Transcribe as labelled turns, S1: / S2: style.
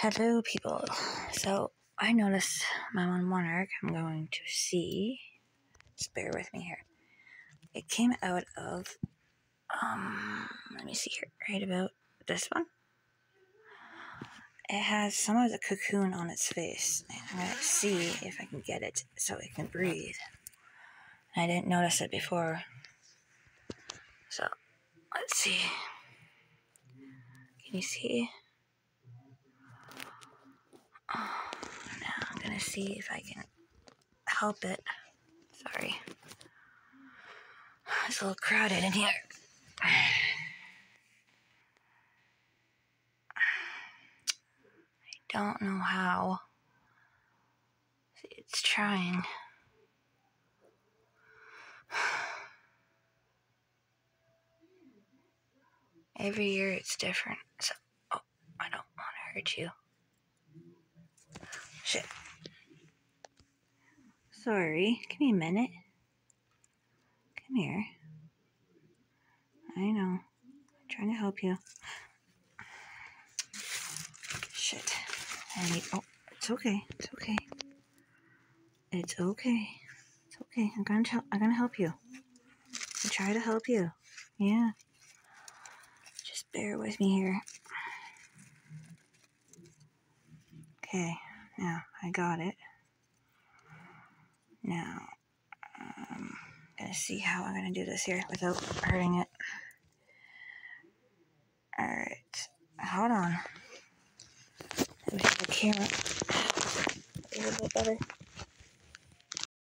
S1: Hello, people. So I noticed my one monarch. I'm going to see. Just bear with me here. It came out of. Um, let me see here. Right about this one. It has some of the cocoon on its face. I'm gonna see if I can get it so it can breathe. I didn't notice it before. So let's see. Can you see? Oh, now I'm gonna see if I can help it. Sorry. It's a little crowded in here. I don't know how. It's trying. Every year it's different. So, oh, I don't want to hurt you. Shit. Sorry. Give me a minute. Come here. I know. I'm trying to help you. Shit. I need. Oh, it's okay. It's okay. It's okay. It's okay. I'm gonna tell. I'm gonna help you. I try to help you. Yeah. Just bear with me here. Okay. Now I got it. Now um, I'm gonna see how I'm gonna do this here without hurting it. All right. Hold on. Let me the camera a little bit better.